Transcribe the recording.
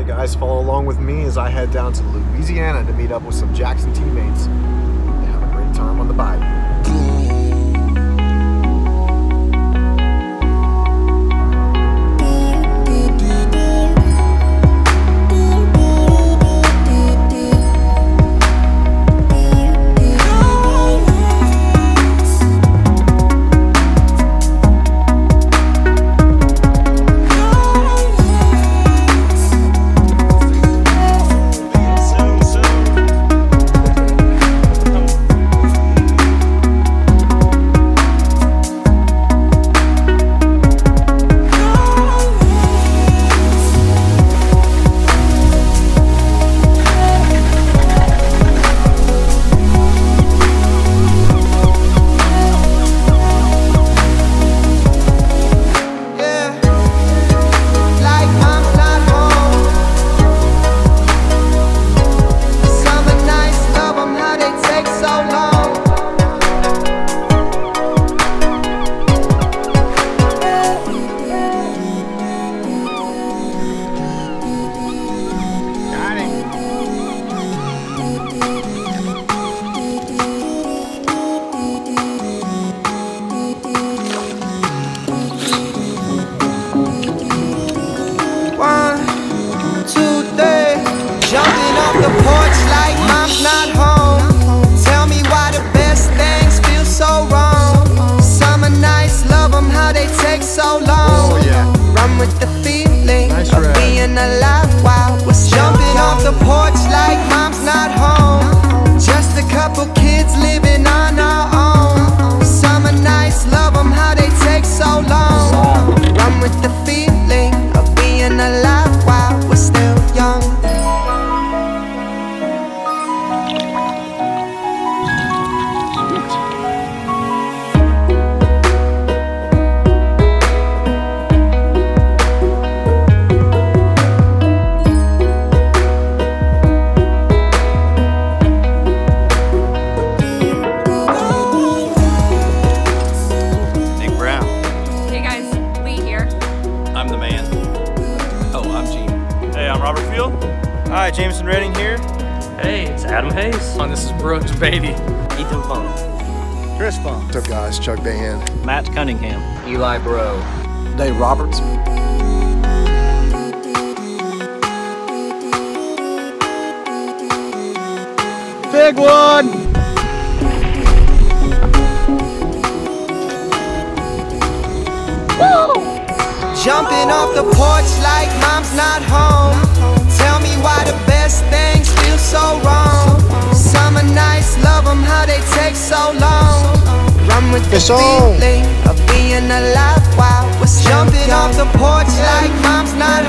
Hey guys, follow along with me as I head down to Louisiana to meet up with some Jackson teammates. How they take so long. Oh, yeah. Run with the feeling Nice of being alive while we're jumping off the porch Gene. Hey, I'm Robert Field. Hi, Jameson Redding here. Hey, it's Adam Hayes. And this is Brooks Beatty. Ethan Funk. Chris Funk. What's up guys, Chuck Bahan. Matt Cunningham. Eli Braud. Dave Roberts. Big one! Jumping off the porch like mom's not home. they take so long. Run with the feeling of being alive while we're jumping off the porch like mom's not